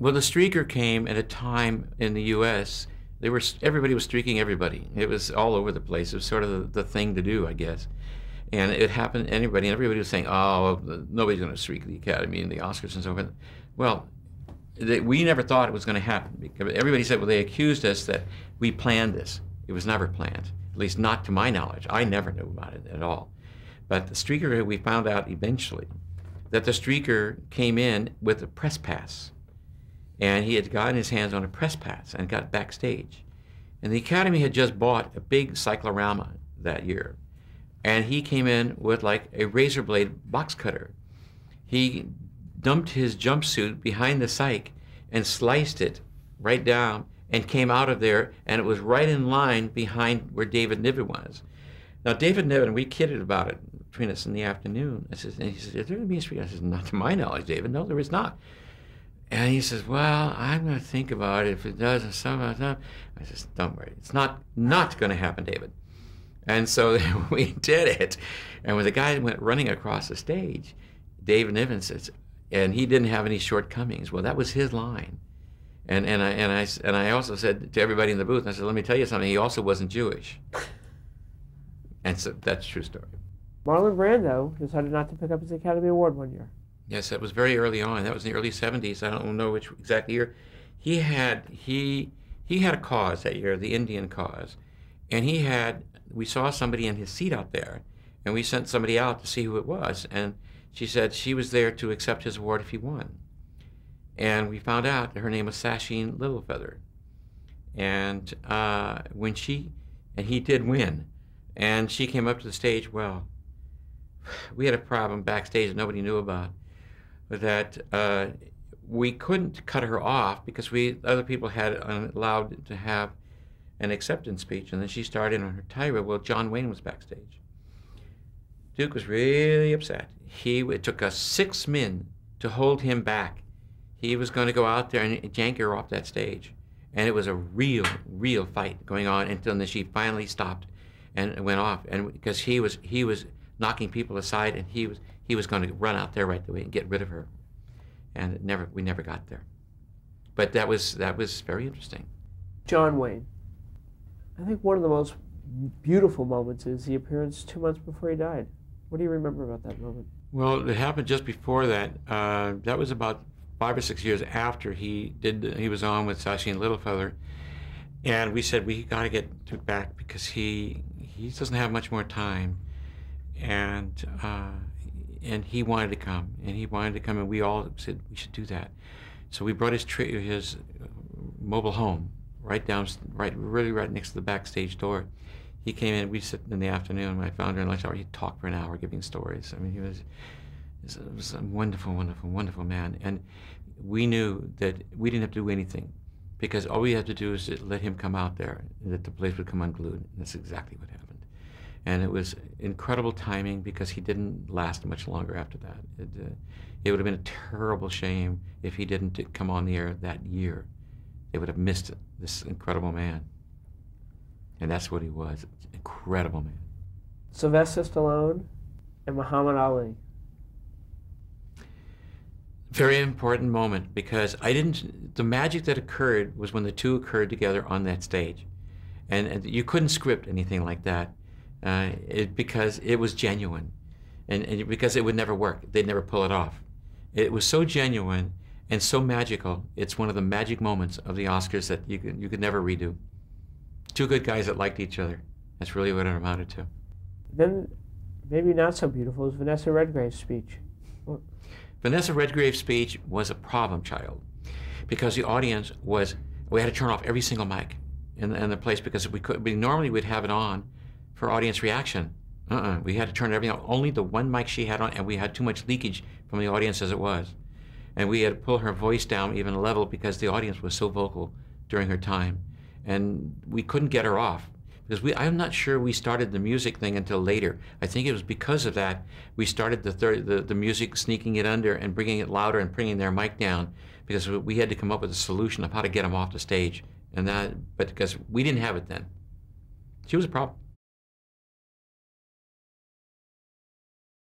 Well, the streaker came at a time in the U.S. They were everybody was streaking everybody. It was all over the place. It was sort of the, the thing to do, I guess. And it happened anybody, and everybody was saying, "Oh, nobody's going to streak the Academy and the Oscars and so forth." Well, they, we never thought it was going to happen. Because everybody said, "Well, they accused us that we planned this." It was never planned, at least not to my knowledge. I never knew about it at all. But the streaker, we found out eventually that the streaker came in with a press pass and he had gotten his hands on a press pass and got backstage. And the Academy had just bought a big cyclorama that year. And he came in with like a razor blade box cutter. He dumped his jumpsuit behind the cyc and sliced it right down and came out of there and it was right in line behind where David Niven was. Now David Niven, we kidded about it between us in the afternoon. I said, and he said, is there going to be a street? I said, not to my knowledge, David. No, there is not. And he says, "Well, I'm going to think about it. If it does, and some, I says, "Don't worry. It's not not going to happen, David." And so we did it. And when the guy went running across the stage, David Niven says, and he didn't have any shortcomings. Well, that was his line. And and I and I and I also said to everybody in the booth, I said, "Let me tell you something. He also wasn't Jewish." And so that's true story. Marlon Brando decided not to pick up his Academy Award one year. Yes, that was very early on. That was in the early '70s. I don't know which exact year. He had he he had a cause that year, the Indian cause, and he had. We saw somebody in his seat out there, and we sent somebody out to see who it was, and she said she was there to accept his award if he won. And we found out that her name was Sacheen Littlefeather. And uh, when she, and he did win, and she came up to the stage, well, we had a problem backstage that nobody knew about that uh, we couldn't cut her off because we other people had allowed to have an acceptance speech, and then she started on her tirade. Well, John Wayne was backstage. Duke was really upset. He it took us six men to hold him back. He was going to go out there and jank her off that stage, and it was a real, real fight going on until then she finally stopped and went off. And because he was he was knocking people aside, and he was he was going to run out there right away and get rid of her. And it never, we never got there. But that was, that was very interesting. John Wayne. I think one of the most beautiful moments is the appearance two months before he died. What do you remember about that moment? Well, it happened just before that. Uh, that was about five or six years after he did. He was on with Sacheen Littlefeather, and we said we got to get Duke back because he he doesn't have much more time, and uh, and he wanted to come, and he wanted to come, and we all said we should do that. So we brought his his mobile home right down, right, really right next to the backstage door. He came in. We sit in the afternoon. I found her in lunch hour. He talked for an hour, giving stories. I mean, he was, he was a wonderful, wonderful, wonderful man. And we knew that we didn't have to do anything, because all we had to do is let him come out there, and that the place would come unglued. And that's exactly what happened. And it was incredible timing because he didn't last much longer after that. It, uh, it would have been a terrible shame if he didn't come on the air that year. They would have missed it, this incredible man. And that's what he was, incredible man. Sylvester Stallone and Muhammad Ali. Very important moment because I didn't, the magic that occurred was when the two occurred together on that stage. And, and you couldn't script anything like that uh, it, because it was genuine and, and, because it would never work. They'd never pull it off. It was so genuine and so magical. It's one of the magic moments of the Oscars that you could, you could never redo. Two good guys that liked each other. That's really what it amounted to. Then, maybe not so beautiful is Vanessa Redgrave's speech. What? Vanessa Redgrave's speech was a problem child because the audience was, we had to turn off every single mic in, in the place because we could, we normally would have it on for audience reaction. Uh-uh. We had to turn everything on. Only the one mic she had on, and we had too much leakage from the audience as it was. And we had to pull her voice down even a level because the audience was so vocal during her time. And we couldn't get her off. Because we, I'm not sure we started the music thing until later. I think it was because of that we started the, third, the, the music, sneaking it under and bringing it louder and bringing their mic down because we had to come up with a solution of how to get them off the stage. And that, but because we didn't have it then. She was a problem.